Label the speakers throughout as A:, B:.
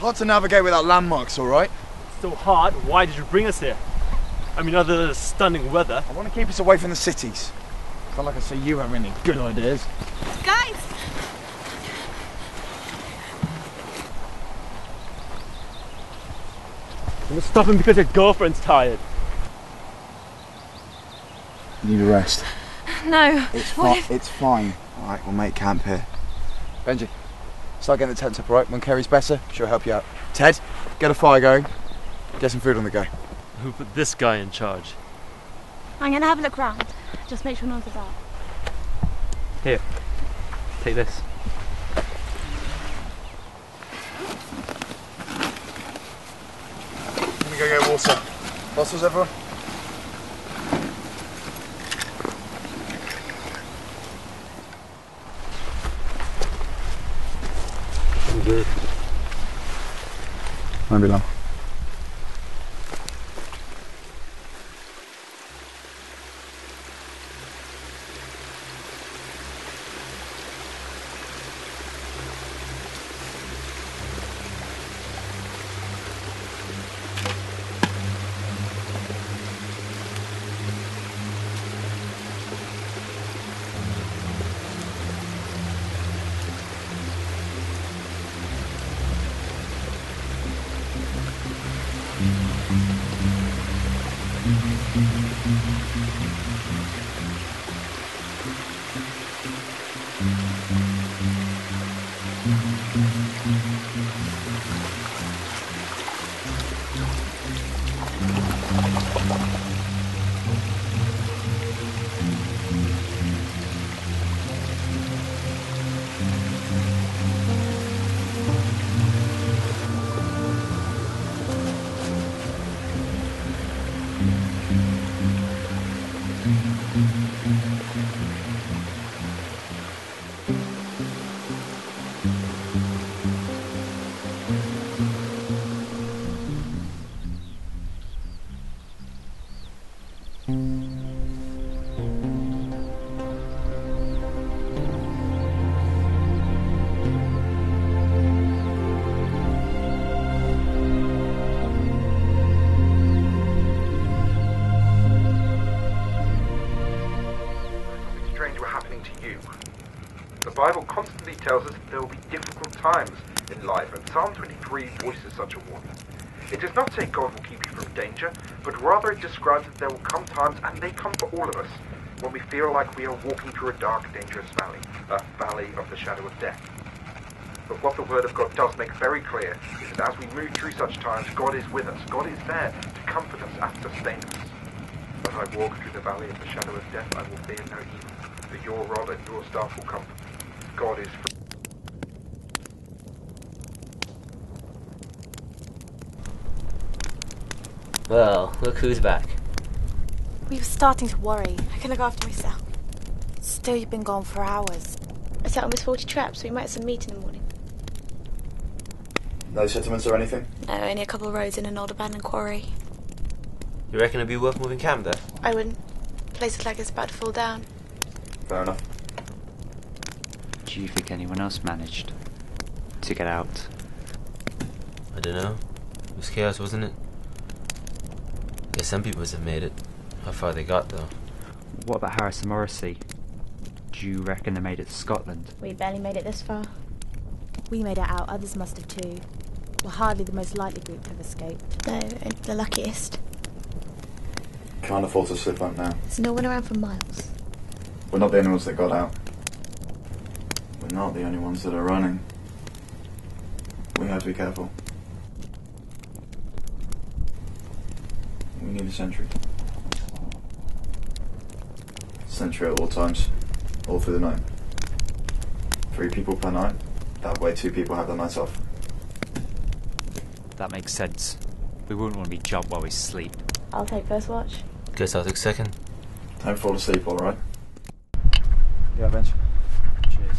A: hard to navigate without landmarks, all right?
B: Still hard, why did you bring us here? I mean, other than the stunning weather.
A: I want to keep us away from the cities. It's not like I see you have any good ideas.
C: Guys!
B: You're stopping because your girlfriend's tired.
A: You need a rest.
C: No.
A: It's
C: What
A: fine.
C: if-
A: It's fine. All right, we'll make camp here. Benji, start getting the tents up, right? When Kerry's better, she'll help you out. Ted, get a fire going. Get some food on the go.
B: Who put this guy in charge?
C: I'm gonna have a look round. Just make sure no one's about.
B: Here, take this.
A: Let me go get water. Bottles, everyone?
B: I'm good.
D: Bible constantly tells us that there will be difficult times in life, and Psalm 23 voices such a warning. It does not say God will keep from danger, but rather it describes that there will come times, and they come for all of us, when we feel like we are walking through a dark, dangerous valley, a valley of the shadow of death. But what the Word of God does make very clear is that as we move through such times, God is with us. God is there to comfort us and sustain us. As I walk through the valley of the shadow of death, I will fear no evil, for your rod and your staff will comfort me. God is free.
E: Well, look who's back.
C: We were starting to worry. I can look after myself. Still, you've been gone for hours. I set almost 40 traps. We might have some meat in the morning.
A: No settlements or anything?
C: No, only a couple of roads in an old abandoned quarry.
E: You reckon it'd be worth moving camp there?
C: I wouldn't. Place looks like it's about to fall down.
A: Fair enough.
F: Do you think anyone else managed to get out?
E: I don't know. It was chaos, wasn't it? Guess some people have made it. How far they got, though.
F: What about Harris and Morrissey? Do you reckon they made it to Scotland?
C: We barely made it this far.
G: We made it out, others must have too. We're hardly the most likely group to have escaped.
C: No, and the luckiest.
A: Can't afford to slip up now.
C: There's no one around for miles.
A: We're not the only ones that got out. We're not the only ones that are running. We have to be careful. We need a sentry. Sentry at all times, all through the night. Three people per night. That way, two people have their nights off.
F: That makes sense. We wouldn't want to be jumped while we sleep.
C: I'll take first watch.
E: Guess I'll take second.
A: Don't fall asleep, alright? Yeah, bench.
F: Cheers.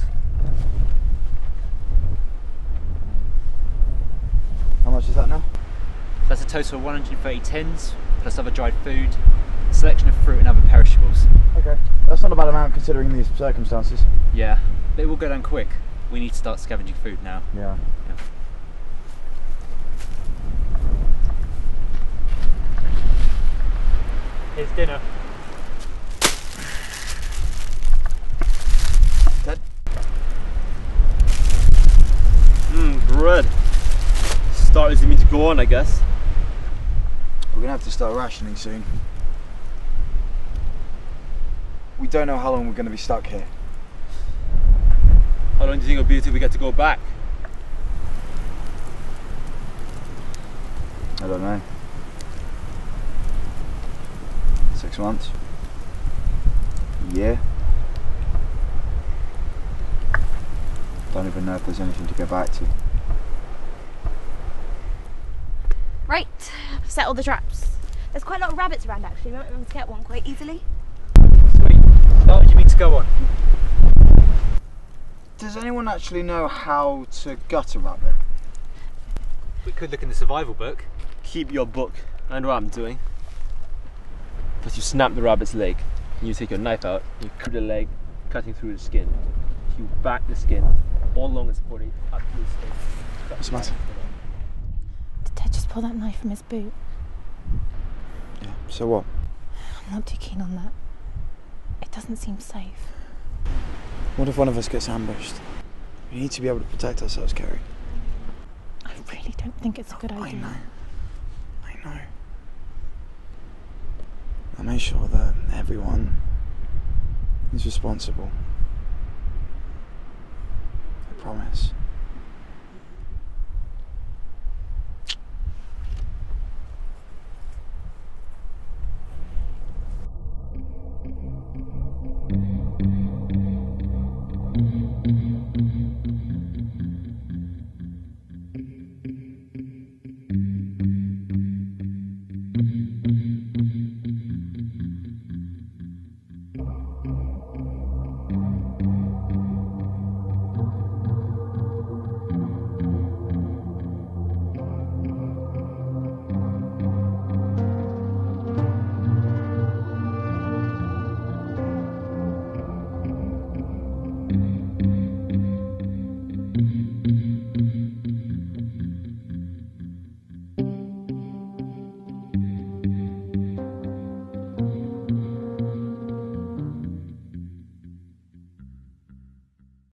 A: How much is that now?
F: That's a total of 130 tins, plus other dried food, selection of fruit and other perishables.
A: Okay, that's not a bad amount considering these circumstances.
F: Yeah, but it will go down quick. We need to start scavenging food now.
A: Yeah. yeah.
B: Here's dinner. Mmm, bread. Start is me to go on, I guess.
A: We're gonna have to start rationing soon. We don't know how long we're gonna be stuck here.
B: How long do you think it'll be until we get to go back?
A: I don't know. Six months? A year? Don't even know if there's anything to go back to.
H: Right, set all the traps. There's quite a lot of rabbits around actually. We might be able to get one quite easily.
I: Sweet. How long do you mean to go on?
A: Does anyone actually know how to gut a rabbit?
I: We could look in the survival book.
B: Keep your book. I know what I'm doing. First, you snap the rabbit's leg. And you take your knife out. You cut the leg, cutting through the skin. You back the skin all along its body up to the skin. Cut
A: What's the matter?
G: Did Ted just pull that knife from his boot?
A: Yeah. So what?
G: I'm not too keen on that. It doesn't seem safe.
A: What if one of us gets ambushed? We need to be able to protect ourselves, Kerry.
G: I really don't think it's a good idea.
A: I know. I know. I'll make sure that everyone is responsible. I promise.